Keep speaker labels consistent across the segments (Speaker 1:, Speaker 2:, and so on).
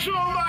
Speaker 1: show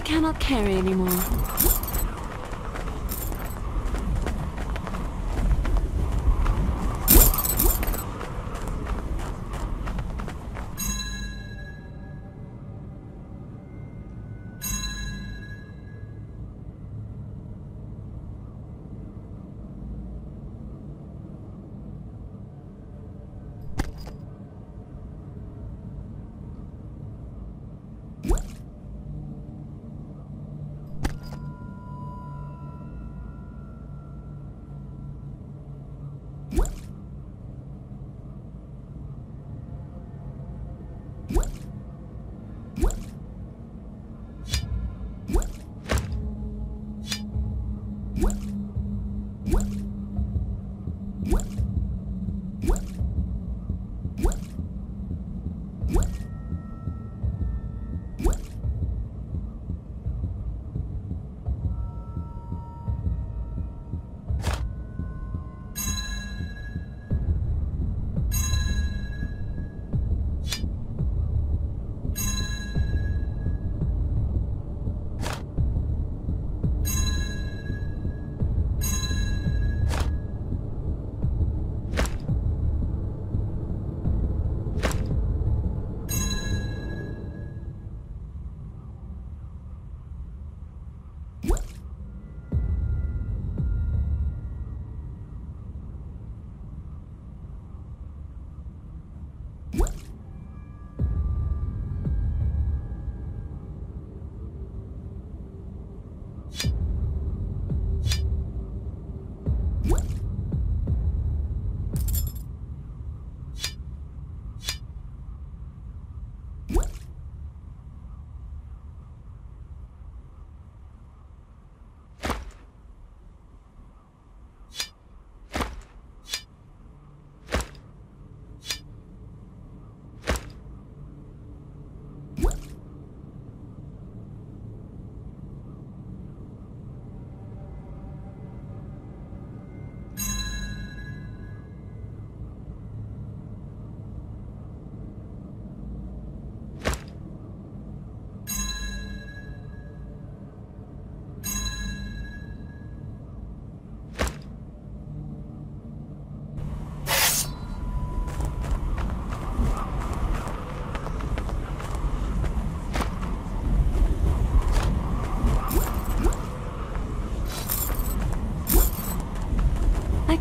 Speaker 1: I
Speaker 2: cannot carry anymore.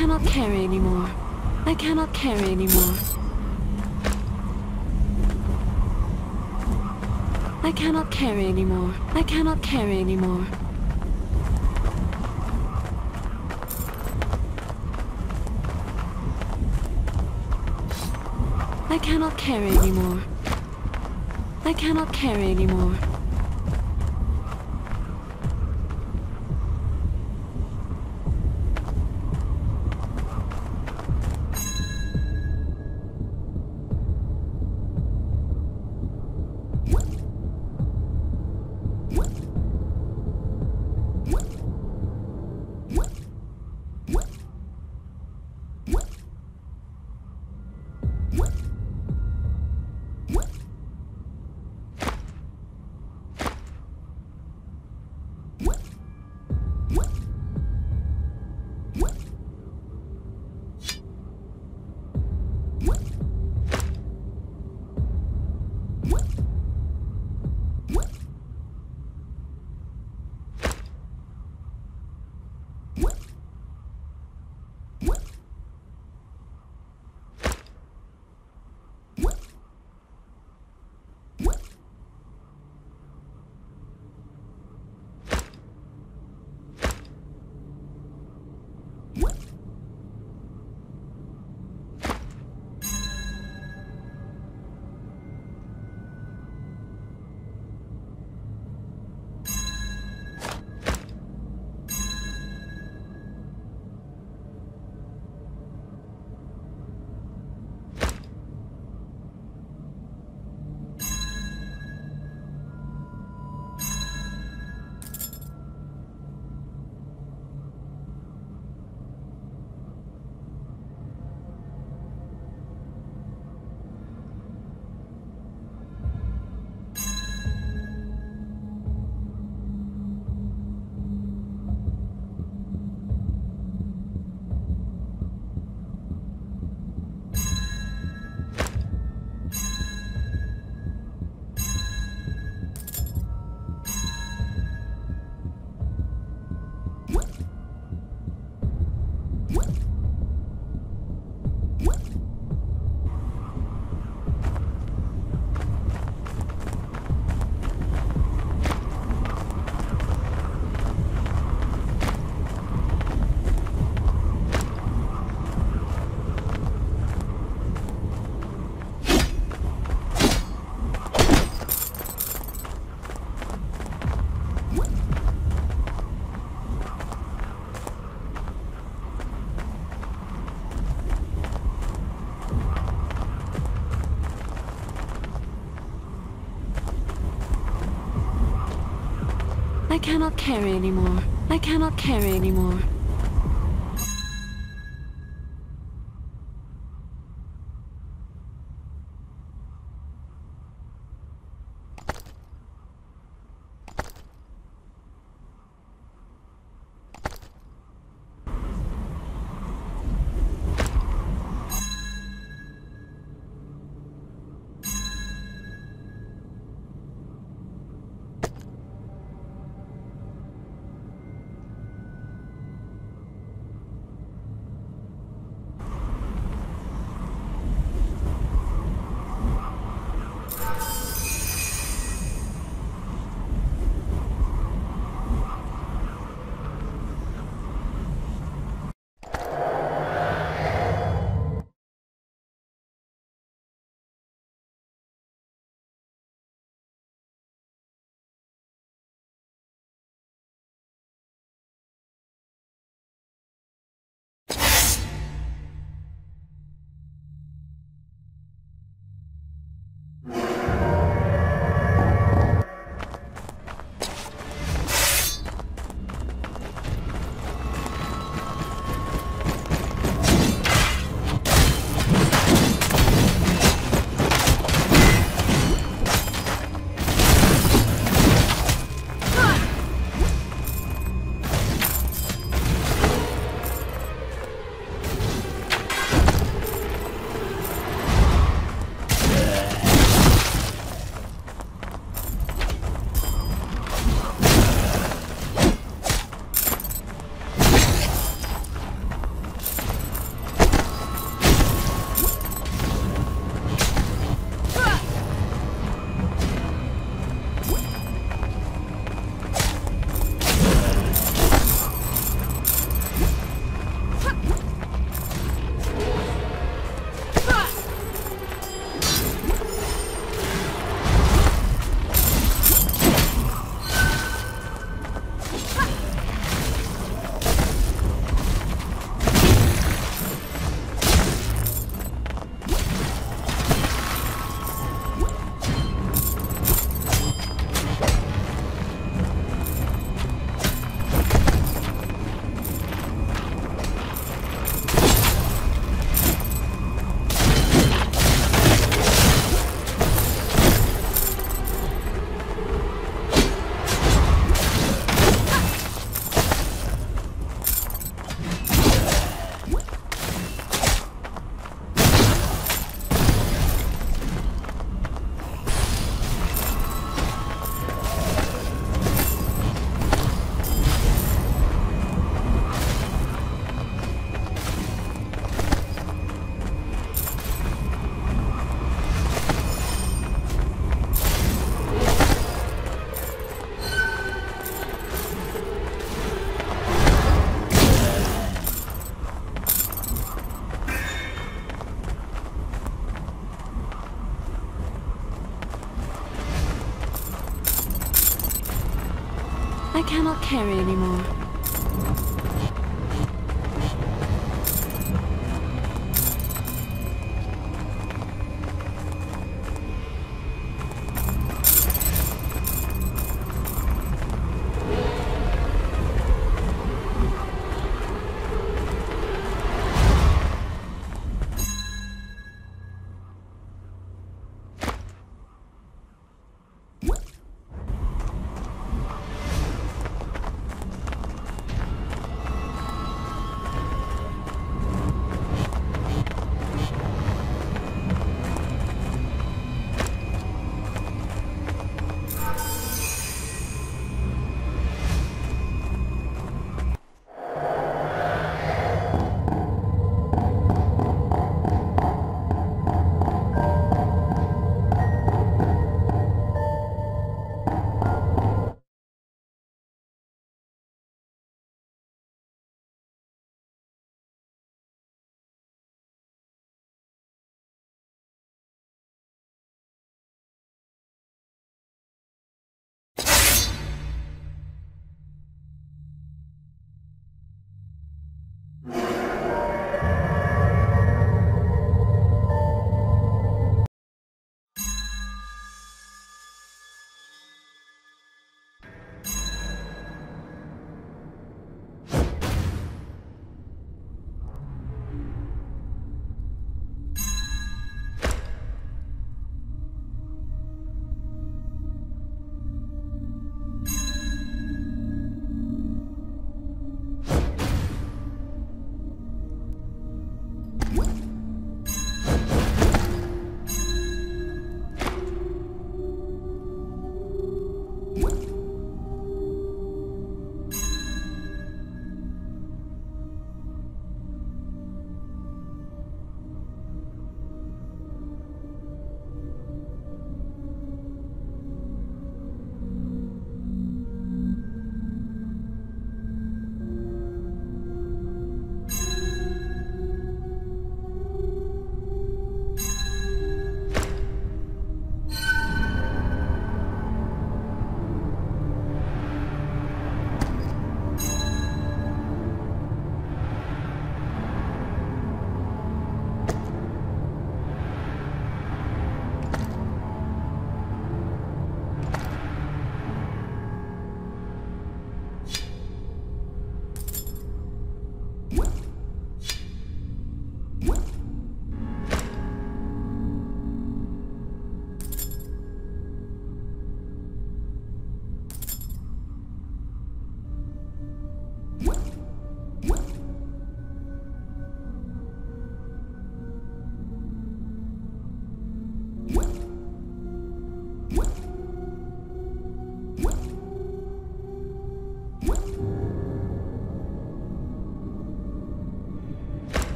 Speaker 2: Cannot carry anymore. I cannot carry anymore. I cannot carry anymore. I cannot carry anymore. I cannot carry anymore. I cannot carry anymore. Cannot carry anymore. I cannot carry anymore. Cannot carry anymore.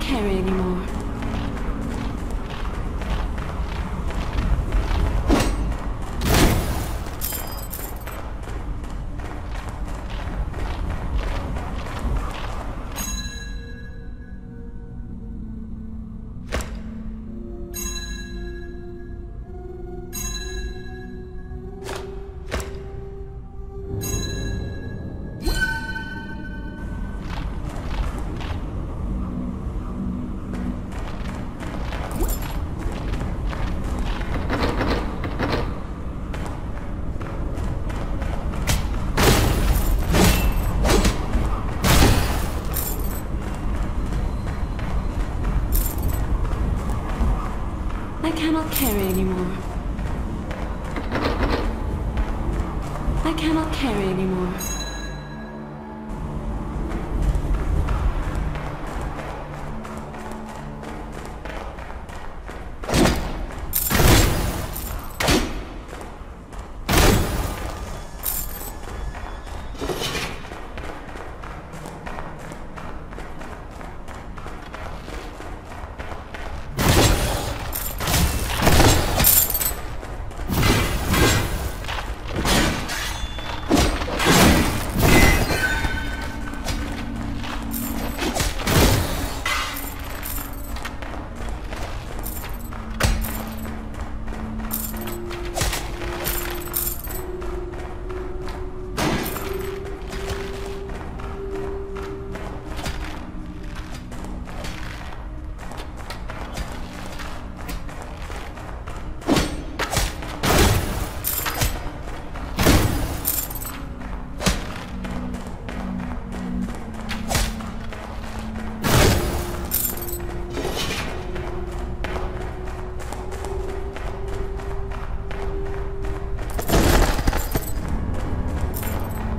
Speaker 2: Carry. Cannot carry anymore. I cannot carry anymore.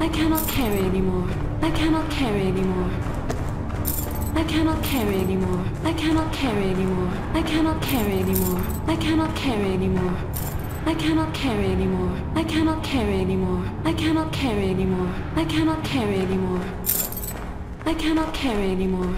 Speaker 2: Cannot carry anymore. I cannot carry anymore. I cannot carry anymore. I cannot carry anymore. I cannot carry anymore. I cannot carry anymore. I cannot carry anymore. I cannot carry anymore. I cannot carry anymore. I cannot carry anymore. I cannot carry anymore.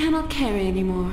Speaker 2: Cannot carry anymore.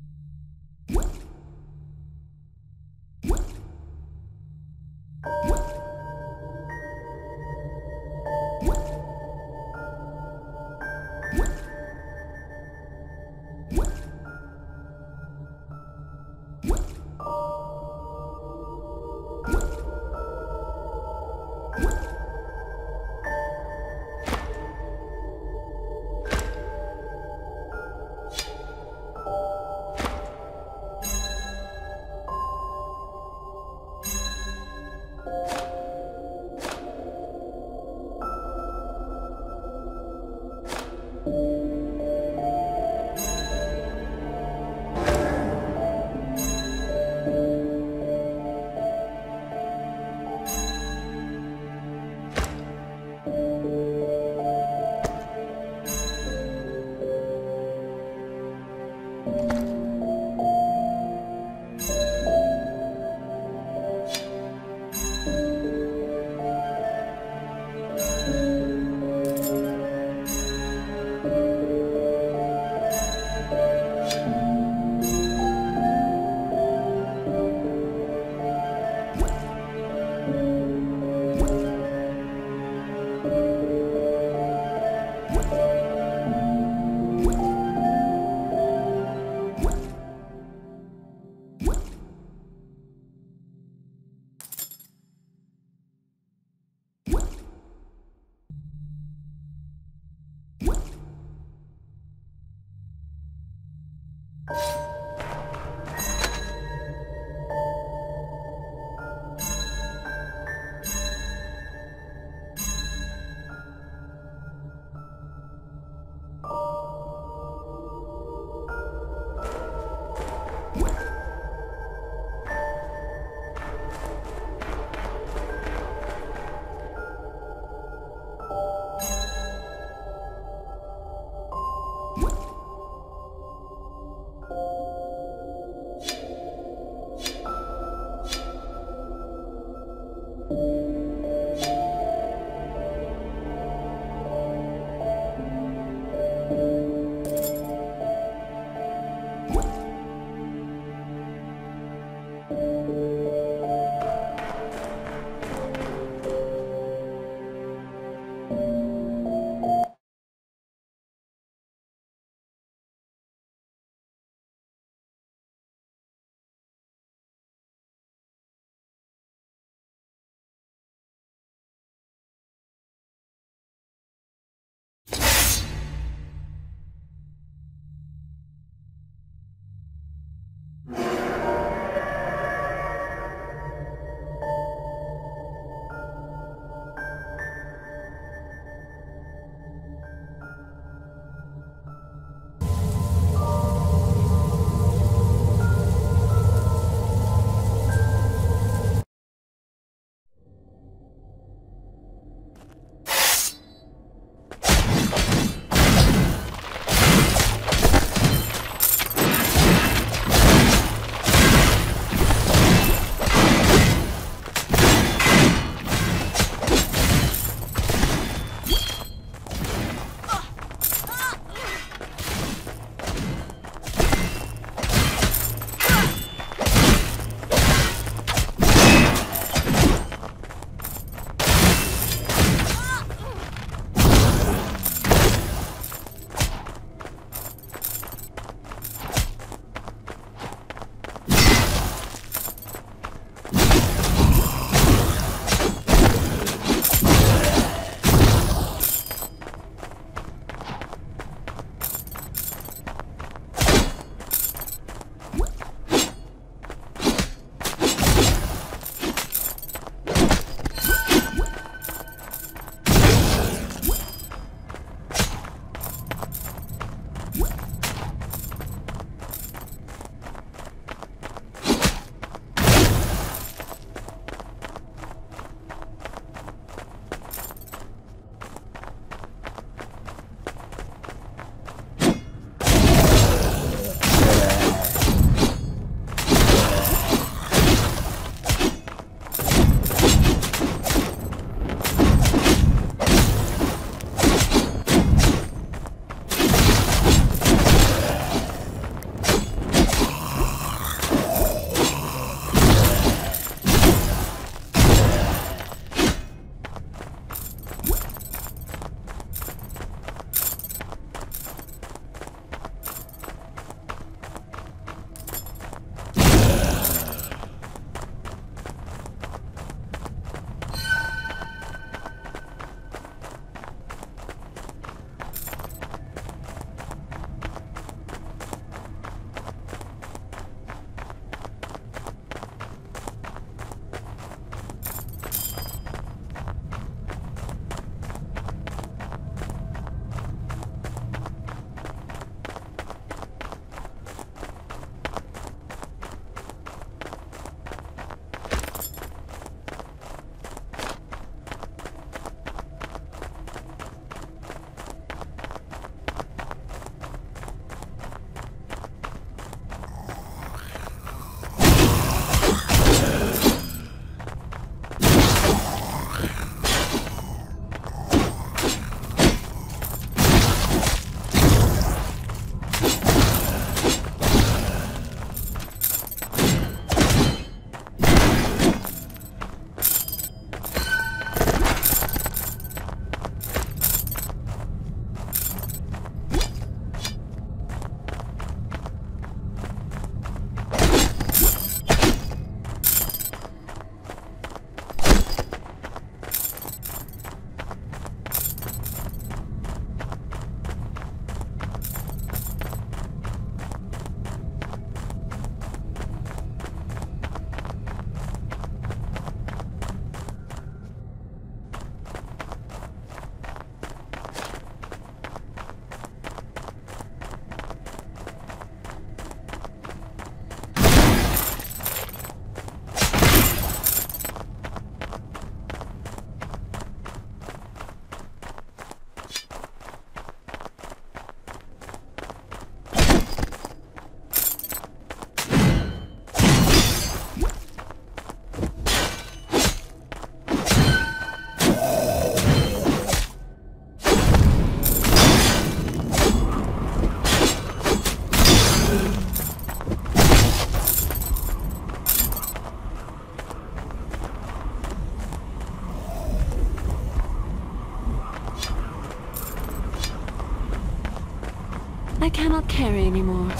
Speaker 2: carry anymore.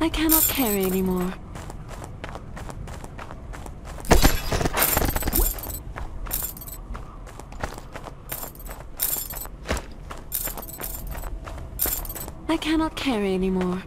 Speaker 2: I cannot carry anymore. I cannot carry anymore.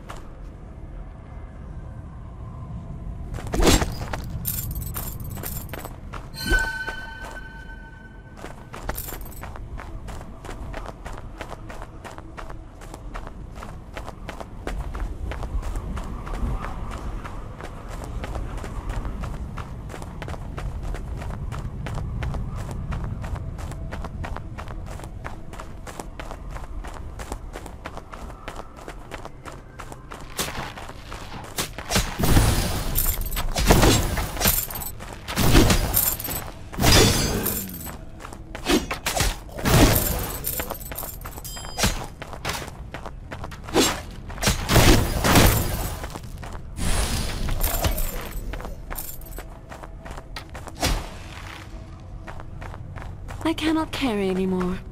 Speaker 2: Carry anymore.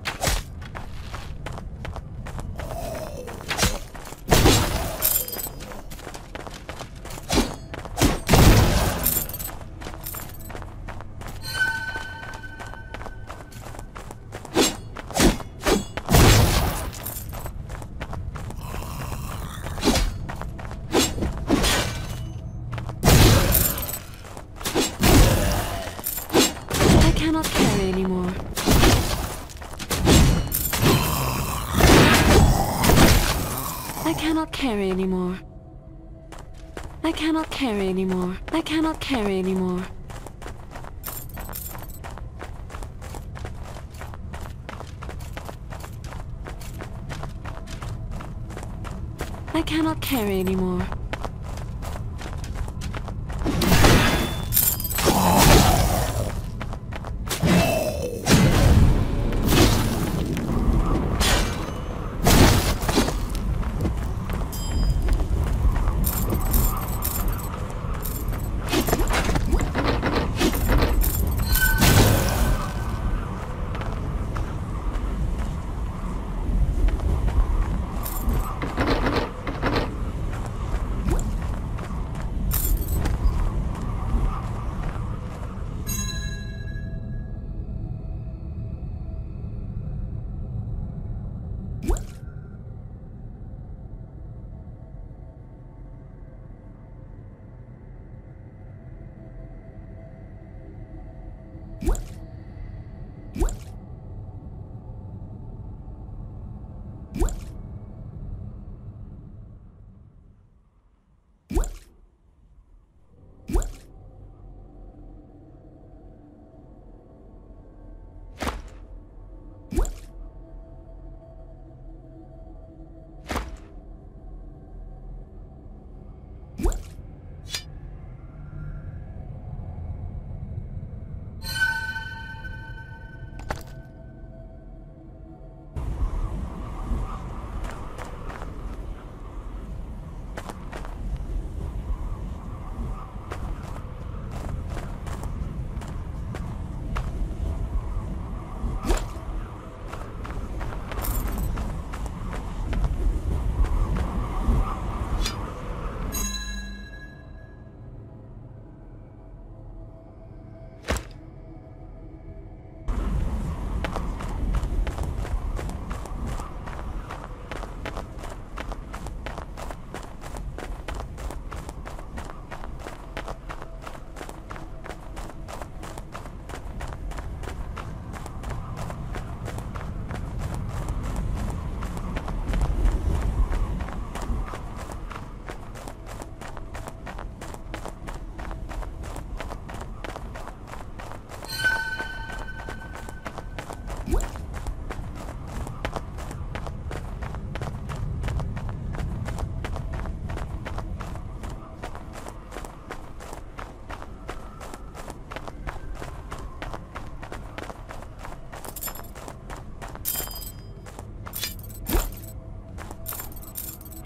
Speaker 2: I cannot carry anymore. I cannot carry anymore. I cannot carry anymore.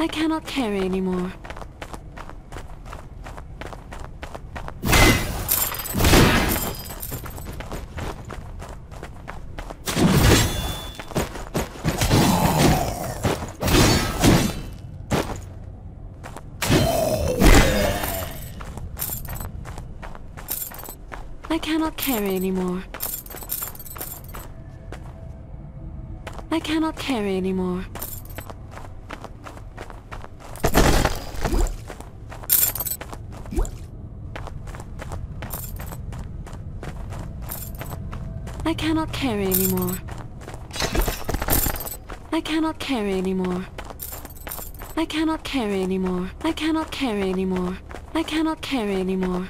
Speaker 2: I cannot carry anymore. I cannot carry anymore. I cannot carry anymore. Cannot carry anymore. I cannot carry anymore. I cannot carry anymore. I cannot carry anymore. I cannot carry anymore.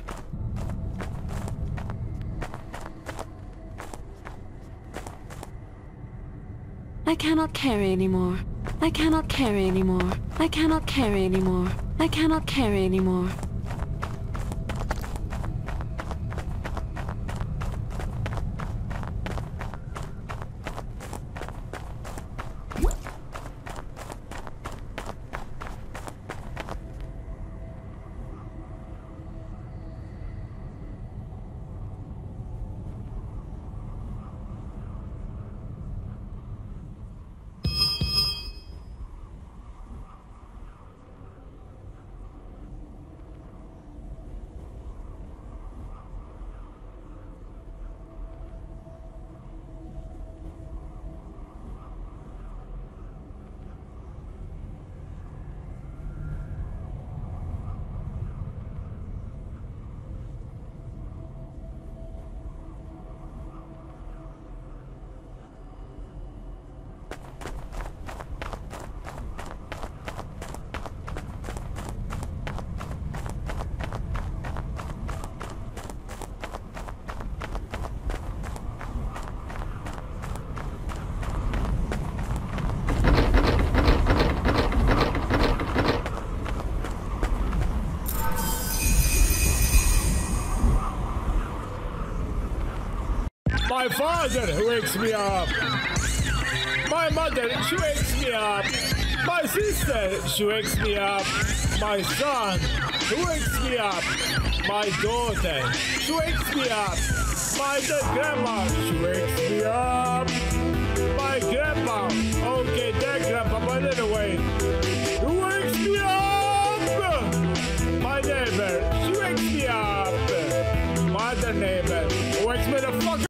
Speaker 2: I cannot carry anymore. I cannot carry anymore. I cannot carry anymore. I cannot carry anymore.
Speaker 1: My father wakes me up. My mother, she wakes me up. My sister, she wakes me up. My son, he wakes me up. My daughter, she wakes me up. My dead grandma, she wakes me up.